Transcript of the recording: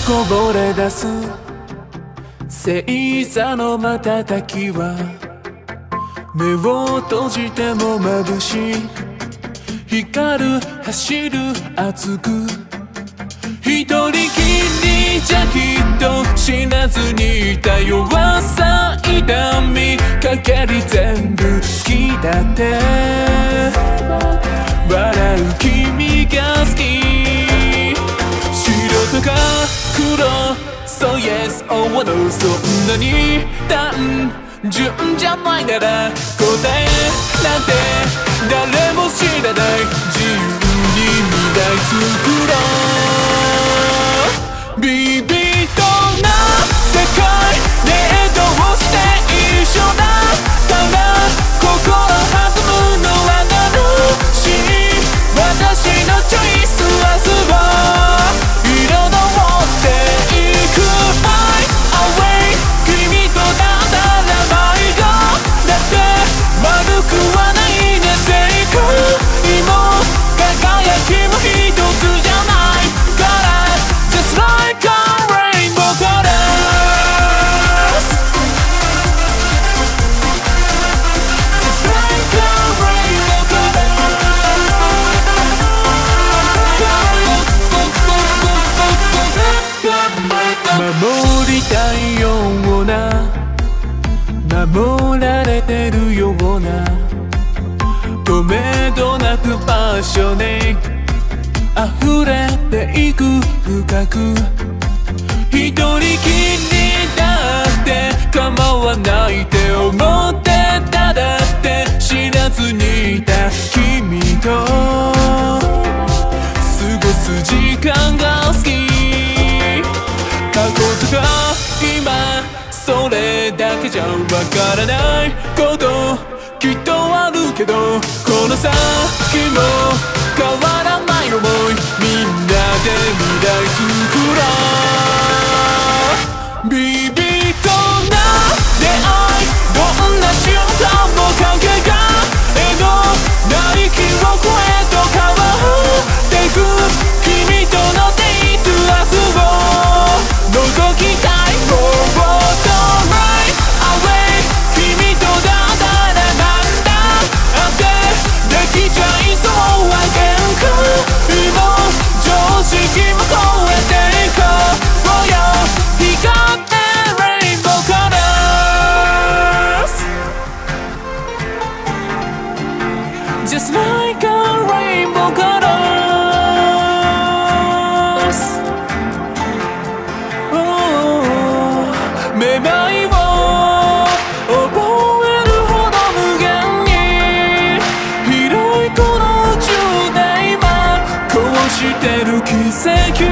こぼれ出す星座の瞬きは目を閉じても眩しい光る走る熱く一人きりじゃきっと死なずにいた弱さ痛みかけり全部好きだって笑う君ろ So yes oh no そんなに単純じゃないなら答えなんて誰も知らない自由に未来作ろういられてるような。止めどなくパッショネ溢れていく深く。一人きりだって。構わないって思ってただって。知らずにいた。君と。過ごす時間が好き。けじゃわからないこときっとあるけどこの先も。Just like a rainbow colors Oh めまいを覚えるほど無限に広いこの宇宙で今こうしてる奇跡